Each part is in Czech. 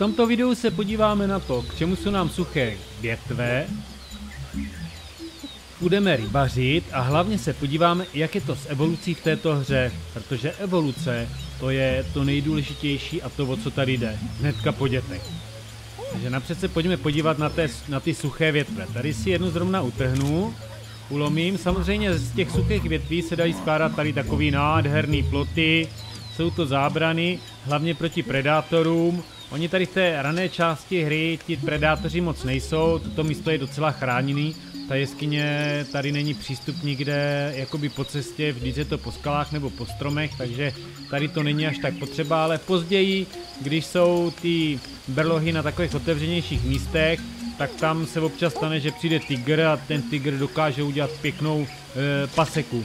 tomto videu se podíváme na to, k čemu jsou nám suché větve, budeme rybařit a hlavně se podíváme, jak je to s evolucí v této hře, protože evoluce to je to nejdůležitější a to, o co tady jde, hnedka po dětech. Takže napřed se pojďme podívat na, té, na ty suché větve. Tady si jednu zrovna utrhnu, ulomím. Samozřejmě z těch suchých větví se dají skládat tady takový nádherný ploty, jsou to zábrany, hlavně proti predátorům. Oni tady v té rané části hry, ti predátoři moc nejsou, toto místo je docela chráněný, ta jeskyně tady není přístup nikde jakoby po cestě, vždyť je to po skalách nebo po stromech, takže tady to není až tak potřeba, ale později, když jsou ty berlohy na takových otevřenějších místech, tak tam se občas stane, že přijde tygr a ten tygr dokáže udělat pěknou e, paseku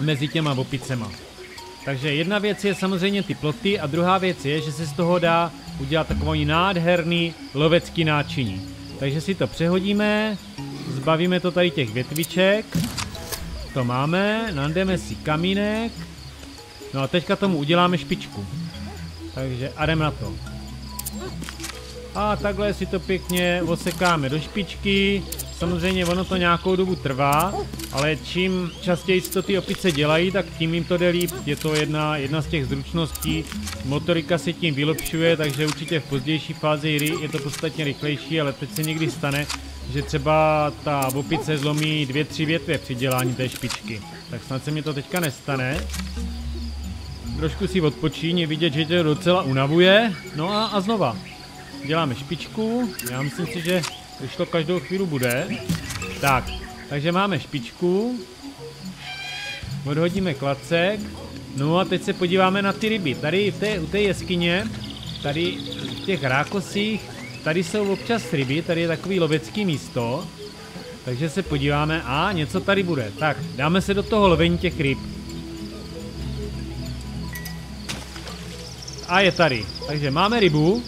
mezi těma opicema. Takže jedna věc je samozřejmě ty ploty a druhá věc je, že se z toho dá udělat takový nádherný lovecký náčiní. Takže si to přehodíme, zbavíme to tady těch větviček, to máme, nandeme si kamínek, no a teďka tomu uděláme špičku. Takže a jdem na to. A takhle si to pěkně osekáme do špičky. Samozřejmě ono to nějakou dobu trvá, ale čím častěji to ty opice dělají, tak tím jim to jde líp. Je to jedna, jedna z těch zručností. Motorika se tím vylepšuje, takže určitě v pozdější fázi hry je to podstatně rychlejší, ale teď se někdy stane, že třeba ta opice zlomí dvě, tři větve při dělání té špičky. Tak snad se mi to teďka nestane. Trošku si odpočíň, vidět, že to docela unavuje. No a, a znova. Děláme špičku. Já myslím si, že už to každou chvíli bude. Tak, takže máme špičku. Odhodíme klacek. No a teď se podíváme na ty ryby. Tady v té, u té jeskyně, tady v těch rákosích, tady jsou občas ryby, tady je takový lovecký místo. Takže se podíváme, a něco tady bude. Tak, dáme se do toho lovení těch ryb. A je tady. Takže máme rybu.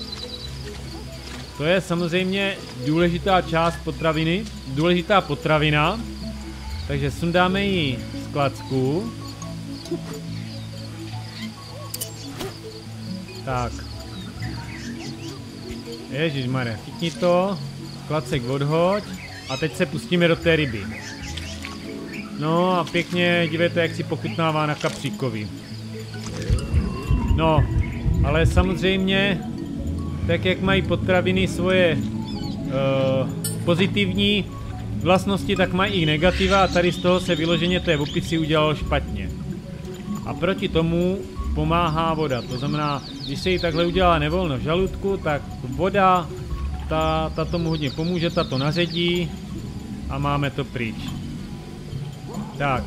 To je samozřejmě důležitá část potraviny, důležitá potravina. Takže sundáme ji z klacku. Tak. Ježišmarja, chytni to. Klacek odhoď. A teď se pustíme do té ryby. No a pěkně dívejte, jak si pochutnává na kapříkovi. No, ale samozřejmě tak jak mají potraviny svoje uh, pozitivní vlastnosti, tak mají i negativa a tady z toho se vyloženě té opici udělalo špatně. A proti tomu pomáhá voda. To znamená, když se jí takhle udělá nevolno v žaludku, tak voda, ta, ta tomu hodně pomůže, ta to naředí a máme to pryč. Tak,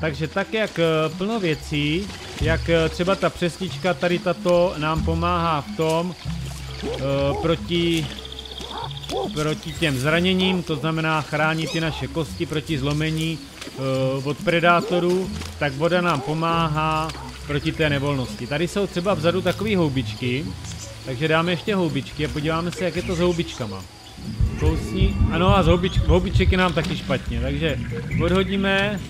takže tak jak eh, plno věcí, jak eh, třeba ta přesnička tady tato nám pomáhá v tom, uh, proti, proti těm zraněním, to znamená chránit ty naše kosti proti zlomení uh, od predátorů, tak voda nám pomáhá proti té nevolnosti. Tady jsou třeba vzadu takové houbičky, takže dáme ještě houbičky a podíváme se, jak je to s houbičkama. Kousní, ano a z houbič, houbiček je nám taky špatně, takže odhodíme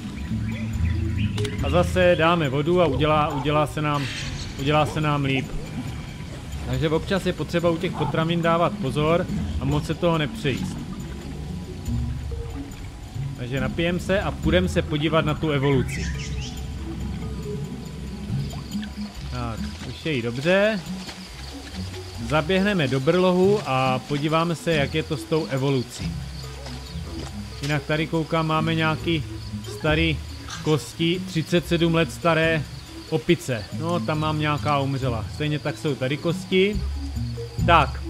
a zase dáme vodu a udělá, udělá, se nám, udělá se nám líp. Takže občas je potřeba u těch potravin dávat pozor a moc se toho nepřejíst. Takže napijem se a půjdeme se podívat na tu evoluci. Tak, už je jí dobře. Zaběhneme do brlohu a podíváme se, jak je to s tou evolucí. Jinak tady koukám, máme nějaký starý kosti, 37 let staré Opice. No, tam mám nějaká umřela. Stejně tak jsou tady kosti. Tak.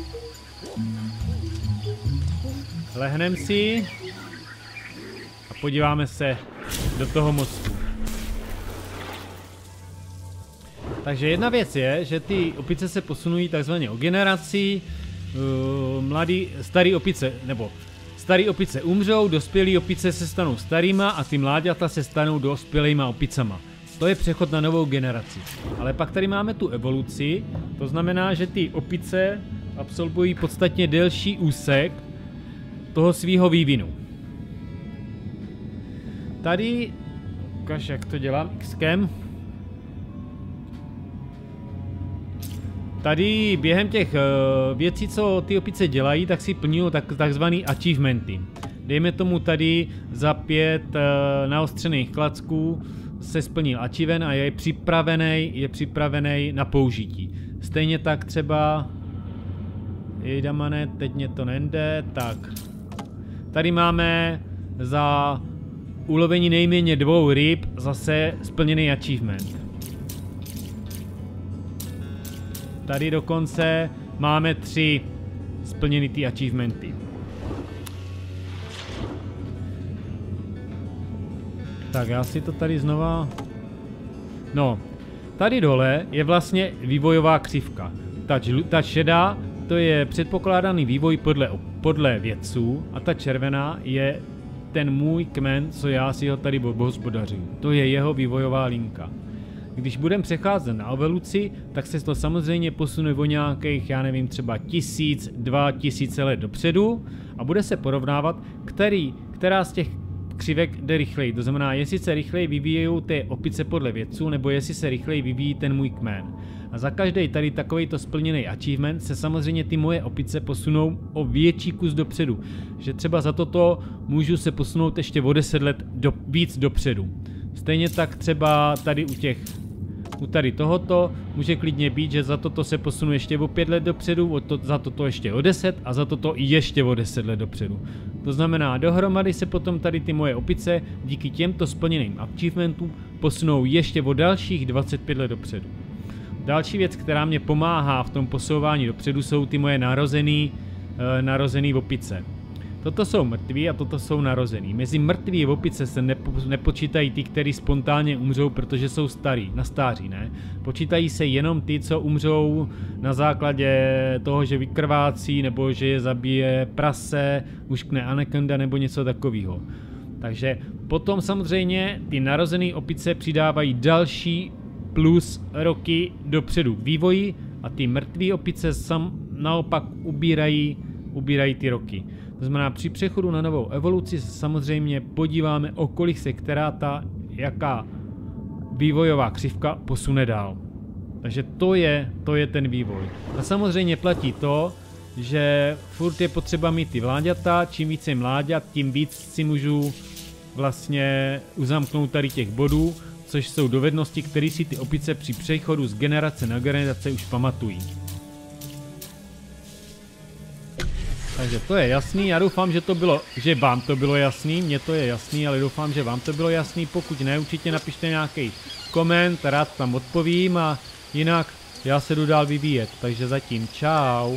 Lehnem si. A podíváme se do toho mozku. Takže jedna věc je, že ty opice se posunují takzvaně o generaci. Uh, mladý, starý opice, nebo starý opice umřou, dospělí opice se stanou starýma a ty mláďata se stanou dospělýma opicama. To je přechod na novou generaci. Ale pak tady máme tu evoluci, to znamená, že ty opice absolvují podstatně delší úsek toho svého vývinu. Tady, ukaž jak to dělám, xkem. tady během těch uh, věcí, co ty opice dělají, tak si plní tak, takzvaný achievementy. Dejme tomu tady za pět uh, naostřených klacků se splnil achievement a je připravený, je připravený na použití. Stejně tak třeba Jejdamane, teď mě to nende, tak. Tady máme za ulovení nejméně dvou ryb zase splněný achievement. Tady dokonce máme tři splněný ty achievementy. Tak já si to tady znova... No, tady dole je vlastně vývojová křivka. Ta, ta šedá, to je předpokládaný vývoj podle, podle vědců a ta červená je ten můj kmen, co já si ho tady hospodařím. To je jeho vývojová linka. Když budeme přecházet na evoluci, tak se to samozřejmě posune o nějakých, já nevím, třeba tisíc, dva tisíce let dopředu a bude se porovnávat, který, která z těch křivek jde rychleji. To znamená, jestli se rychleji vyvíjejí ty opice podle vědců, nebo jestli se rychleji vyvíjí ten můj kmen. A za každý tady takovýto splněný achievement se samozřejmě ty moje opice posunou o větší kus dopředu. Že třeba za toto můžu se posunout ještě o 10 let do, víc dopředu. Stejně tak třeba tady u těch u tady tohoto může klidně být, že za toto se posunu ještě o 5 let dopředu, o to, za toto ještě o 10 a za toto i ještě o 10 let dopředu. To znamená, dohromady se potom tady ty moje opice díky těmto splněným achievementům posunou ještě o dalších 25 let dopředu. Další věc, která mě pomáhá v tom posouvání dopředu, jsou ty moje narozený, e, narozený opice. Toto jsou mrtví a toto jsou narozený. Mezi mrtví v opice se nepo, nepočítají ty, kteří spontánně umřou, protože jsou starý, na stáří, ne? Počítají se jenom ty, co umřou na základě toho, že vykrvácí, nebo že je zabije prase, uškne anakonda nebo něco takového. Takže potom samozřejmě ty narozené opice přidávají další plus roky dopředu k vývoji a ty mrtvé opice sam naopak ubírají, ubírají ty roky. To znamená, při přechodu na novou evoluci se samozřejmě podíváme, o kolik se která ta, jaká vývojová křivka posune dál. Takže to je, to je ten vývoj. A samozřejmě platí to, že furt je potřeba mít ty vláďata, čím více mláďat, tím víc si můžu vlastně uzamknout tady těch bodů, což jsou dovednosti, které si ty opice při přechodu z generace na generace už pamatují. Takže to je jasný, já doufám, že to bylo, že vám to bylo jasný, mně to je jasný, ale doufám, že vám to bylo jasný, pokud ne, určitě napište nějaký koment, rád tam odpovím a jinak já se jdu dál vyvíjet, takže zatím čau.